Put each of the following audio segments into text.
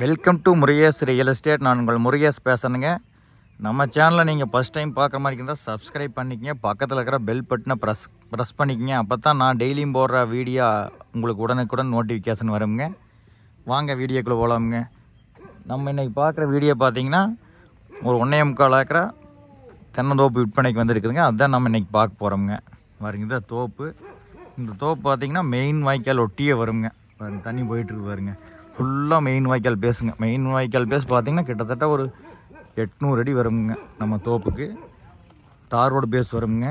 Welcome to Murugesh real estate நான் உங்கள் முருகேஸ் பேசணுங்க. நம்ம சேனலை நீங்கள் ஃபஸ்ட் டைம் பார்க்குற மாதிரி இருந்தால் சப்ஸ்கிரைப் பண்ணிக்கங்க. பக்கத்தில் இருக்கிற பெல் பட்டனை ப்ரெஸ் ப்ரெஸ் பண்ணிக்கங்க. அப்போ தான் நான் டெய்லியும் போடுற வீடியோ உங்களுக்கு உடனுக்குடன் நோட்டிஃபிகேஷன் வருங்க. வாங்க வீடியோக்குள்ளே போகலாமுங்க நம்ம இன்றைக்கி பார்க்குற வீடியோ பார்த்தீங்கன்னா ஒரு ஒன்றே முக்கால் ஏக்கரா தென்னந்தோப்பு விற்பனைக்கு வந்துருக்குதுங்க. அதுதான் நம்ம இன்றைக்கி பார்க்க போகிறோமுங்க வருங்க இதான் தோப்பு. இந்த தோப்பு பார்த்தீங்கன்னா மெயின் வாய்க்கால் ஒட்டியே வருங்க. பாருங்க தண்ணி போயிட்டுருக்கு பாருங்க. ஃபுல்லாக மெயின் வாய்க்கால் பேசுங்க மெயின் வாய்க்கால் பேஸ் பார்த்தீங்கன்னா கிட்டத்தட்ட ஒரு எட்நூறு அடி வருங்க நம்ம தோப்புக்கு. தார் ரோடு பேஸ் வருங்க.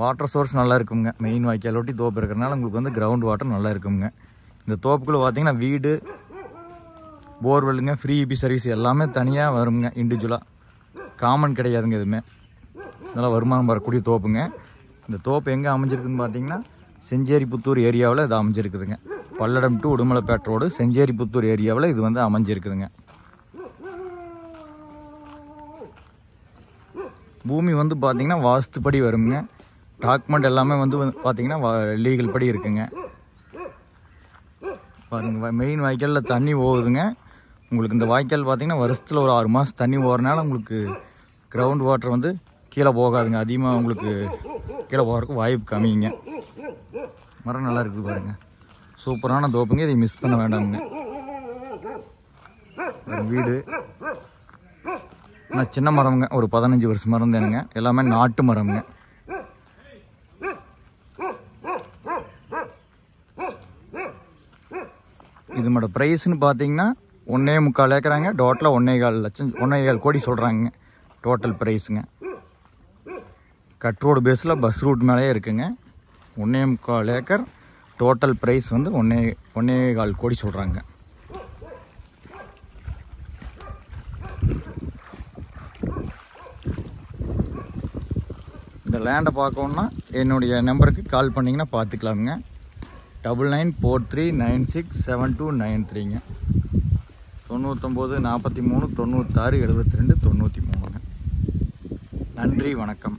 வாட்டர் சோர்ஸ் நல்லா இருக்குங்க. மெயின் வாய்க்கால் ஒட்டி தோப்பு இருக்கிறனால உங்களுக்கு வந்து கிரவுண்ட் வாட்டர் நல்லா இருக்குங்க. இந்த தோப்புக்குள்ளே பார்த்தீங்கன்னா வீடு போர்வெல்லுங்க ஃப்ரீ இபி சர்வீஸ் எல்லாமே தனியாக வருங்க இண்டிவிஜுவலாக காமன் கிடையாதுங்க எதுவுமே. நல்லா வருமானம் வரக்கூடிய தோப்புங்க. இந்த தோப்பு எங்கே அமைஞ்சிருக்குன்னு பார்த்தீங்கன்னா செஞ்சேரி புத்தூர் ஏரியாவில் இது அமைஞ்சிருக்குதுங்க. பல்லடம் டு உடுமலைப்பேட்டை ரோடு செஞ்சேரி புத்தூர் ஏரியாவில் இது வந்து அமைஞ்சிருக்குதுங்க. பூமி வந்து பார்த்தீங்கன்னா வாஸ்துப்படி வருங்க. டாக்குமெண்ட் எல்லாமே வந்து வந்து பார்த்தீங்கன்னா லீகல் படி இருக்குங்க. பாருங்க மெயின் வாய்க்காலில் தண்ணி போகுதுங்க உங்களுக்கு இந்த வாய்க்கால் பார்த்தீங்கன்னா வருஷத்தில் ஒரு ஆறு மாதம் தண்ணி போகிறனால உங்களுக்கு கிரவுண்ட் வாட்டர் வந்து கீழே போகாதுங்க. அதிகமாக உங்களுக்கு கீழே போகிறதுக்கு வாய்ப்பு கம்மிங்க. மரம் நல்லா இருக்குது பாருங்கள் சூப்பரான தோப்புங்க. இதை மிஸ் பண்ண வேண்டாமுங்க. வீடு. ஆனால் சின்ன மரம்ங்க. ஒரு பதினஞ்சு வருஷம் மரம் தானுங்க எல்லாமே நாட்டு மரம்ங்க. இதனோட ப்ரைஸ்னு பார்த்தீங்கன்னா ஒன்றே முக்கால் ஏக்கராங்க. டோட்டலாக ஒன்றே கால் லட்சம் ஒன்றே கால் கோடி சொல்கிறாங்க டோட்டல் ப்ரைஸுங்க கட் ரோடு பேஸில் பஸ் ரூட் மேலேயே இருக்குங்க. ஒன்றே முக்கால் ஏக்கர். டோட்டல் ப்ரைஸ் வந்து ஒன்றே ஒன்றே கால் கோடி சொல்கிறாங்க இந்த லேண்டை பார்க்கணுன்னா என்னுடைய நம்பருக்கு கால் பண்ணிங்கன்னா பார்த்துக்கலாமுங்க. Double nine four three nine six seven two nine த்ரீங்க தொண்ணூத்தொம்போது நாற்பத்தி மூணு தொண்ணூத்தாறு எழுபத்தி ரெண்டு தொண்ணூற்றி மூணுங்க. நன்றி வணக்கம்.